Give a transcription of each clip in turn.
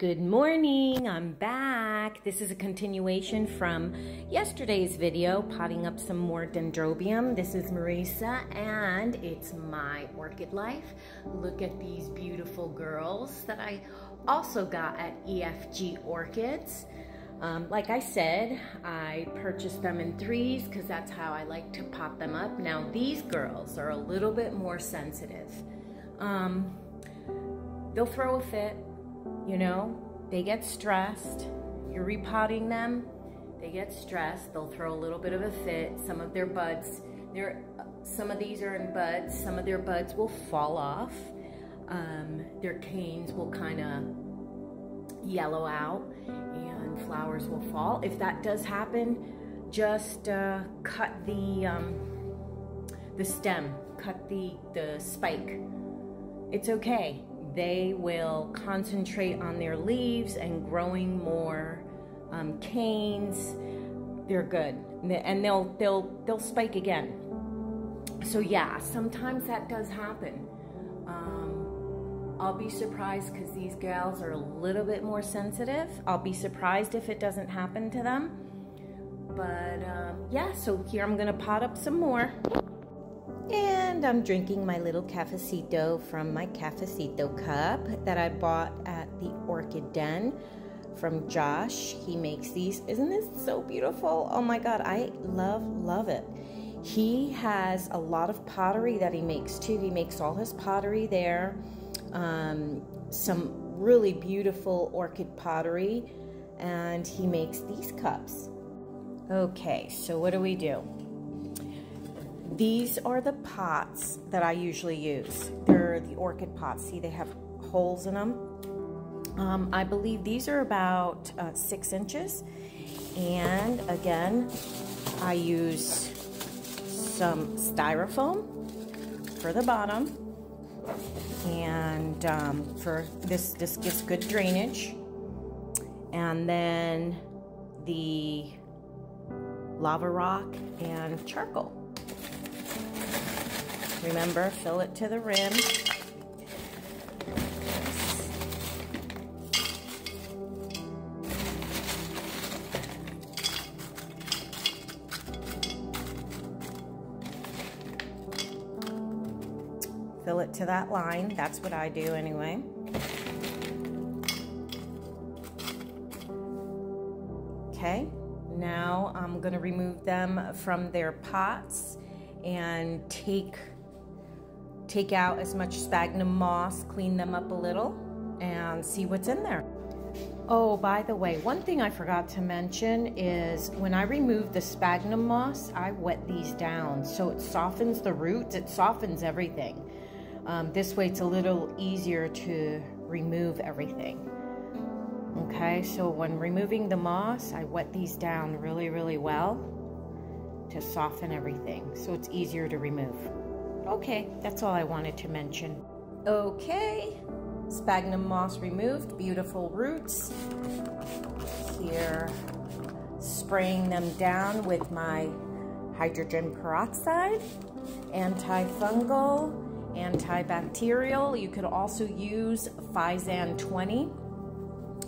Good morning, I'm back. This is a continuation from yesterday's video, potting up some more dendrobium. This is Marisa and it's my orchid life. Look at these beautiful girls that I also got at EFG Orchids. Um, like I said, I purchased them in threes because that's how I like to pop them up. Now these girls are a little bit more sensitive. Um, they'll throw a fit, you know, they get stressed. You're repotting them, they get stressed. They'll throw a little bit of a fit. Some of their buds, they some of these are in buds. Some of their buds will fall off. Um, their canes will kind of yellow out and flowers will fall. If that does happen, just uh, cut the um, the stem, cut the the spike. It's okay they will concentrate on their leaves and growing more um, canes. They're good, and they'll they'll they'll spike again. So yeah, sometimes that does happen. Um, I'll be surprised because these gals are a little bit more sensitive. I'll be surprised if it doesn't happen to them. But um, yeah, so here I'm gonna pot up some more. And I'm drinking my little cafecito from my cafecito cup that I bought at the Orchid Den from Josh. He makes these. Isn't this so beautiful? Oh my God, I love, love it. He has a lot of pottery that he makes too. He makes all his pottery there. Um, some really beautiful orchid pottery. And he makes these cups. Okay, so what do we do? These are the pots that I usually use. They're the orchid pots. See, they have holes in them. Um, I believe these are about uh, six inches. And again, I use some styrofoam for the bottom. And um, for this, this gives good drainage. And then the lava rock and charcoal. Remember, fill it to the rim. Fill it to that line. That's what I do anyway. Okay, now I'm going to remove them from their pots and take take out as much sphagnum moss, clean them up a little, and see what's in there. Oh, by the way, one thing I forgot to mention is when I remove the sphagnum moss, I wet these down so it softens the roots, it softens everything. Um, this way it's a little easier to remove everything. Okay, so when removing the moss, I wet these down really, really well to soften everything so it's easier to remove. Okay, that's all I wanted to mention. Okay, sphagnum moss removed, beautiful roots. Here, spraying them down with my hydrogen peroxide, antifungal, antibacterial. You could also use Physan 20.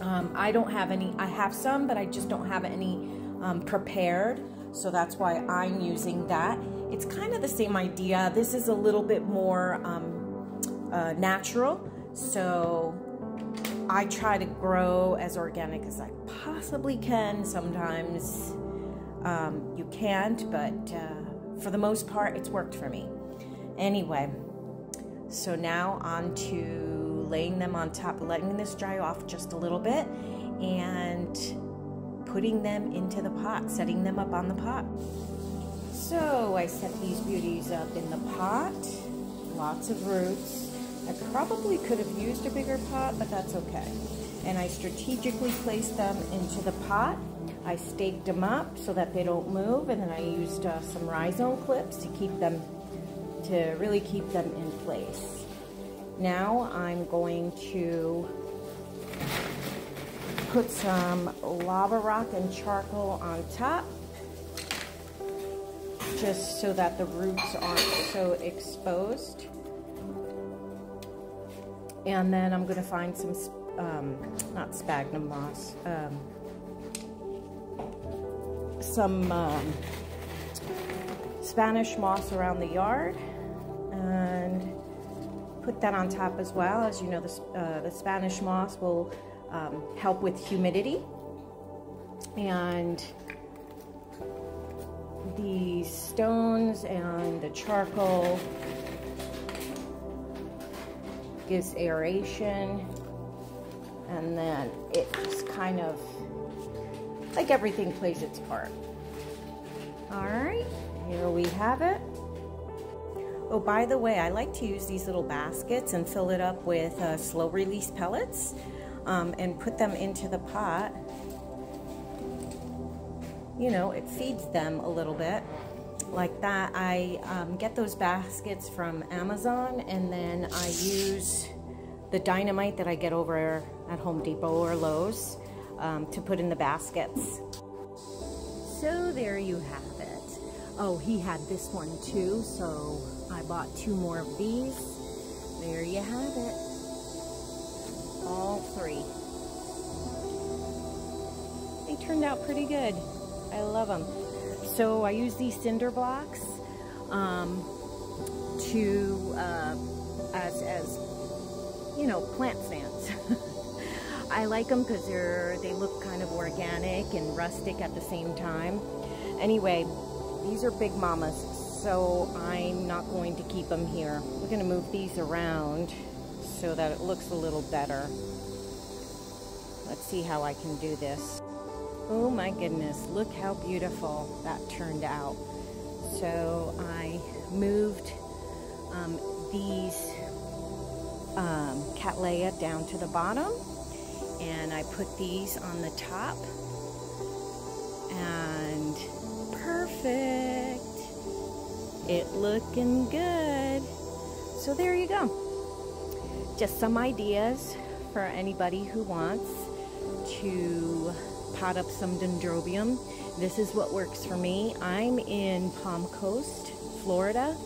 Um, I don't have any, I have some, but I just don't have any um, prepared. So that's why I'm using that. It's kind of the same idea. This is a little bit more um, uh, natural. So I try to grow as organic as I possibly can. Sometimes um, you can't, but uh, for the most part, it's worked for me. Anyway, so now on to laying them on top, letting this dry off just a little bit, and putting them into the pot, setting them up on the pot. So I set these beauties up in the pot. Lots of roots. I probably could have used a bigger pot, but that's okay. And I strategically placed them into the pot. I staked them up so that they don't move, and then I used uh, some rhizome clips to keep them, to really keep them in place. Now I'm going to put some lava rock and charcoal on top just so that the roots aren't so exposed. And then I'm going to find some um, not sphagnum moss, um, some um, Spanish moss around the yard and put that on top as well. As you know, the, uh, the Spanish moss will um, help with humidity and the stones and the charcoal gives aeration and then it just kind of like everything plays its part. All right, here we have it. Oh, by the way, I like to use these little baskets and fill it up with uh, slow release pellets um, and put them into the pot. You know, it feeds them a little bit like that. I um, get those baskets from Amazon and then I use the dynamite that I get over at Home Depot or Lowe's um, to put in the baskets. So there you have it. Oh, he had this one too, so I bought two more of these. There you have it. All three. They turned out pretty good. I love them. So I use these cinder blocks um, to uh, as as you know plant stands. I like them because they're they look kind of organic and rustic at the same time. Anyway, these are big mamas, so I'm not going to keep them here. We're going to move these around so that it looks a little better. Let's see how I can do this. Oh my goodness, look how beautiful that turned out. So I moved um, these um, Cattleya down to the bottom and I put these on the top and perfect. It looking good. So there you go. Just some ideas for anybody who wants to pot up some dendrobium. This is what works for me. I'm in Palm Coast, Florida,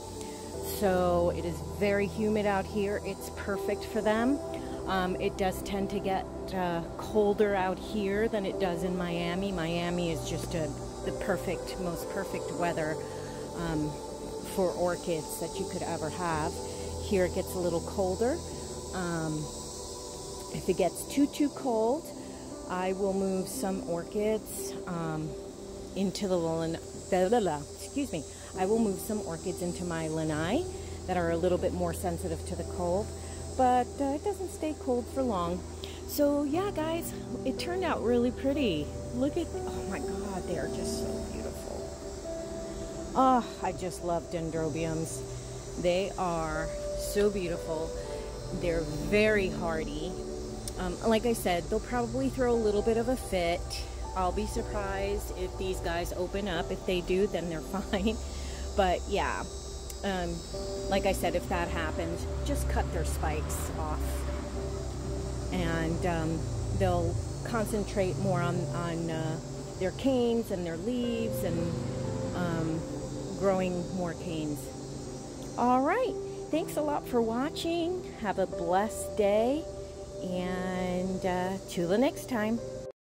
so it is very humid out here. It's perfect for them. Um, it does tend to get uh, colder out here than it does in Miami. Miami is just a, the perfect, most perfect weather um, for orchids that you could ever have. Here it gets a little colder. Um, if it gets too, too cold, I will move some orchids um, into the lanai. Excuse me. I will move some orchids into my lanai that are a little bit more sensitive to the cold, but uh, it doesn't stay cold for long. So yeah, guys, it turned out really pretty. Look at, oh my God, they are just so beautiful. Oh, I just love dendrobiums. They are so beautiful. They're very hardy. Um, like I said, they'll probably throw a little bit of a fit. I'll be surprised if these guys open up. If they do, then they're fine. But yeah, um, like I said, if that happens, just cut their spikes off. And um, they'll concentrate more on, on uh, their canes and their leaves and um, growing more canes. All right. Thanks a lot for watching. Have a blessed day and uh, till the next time.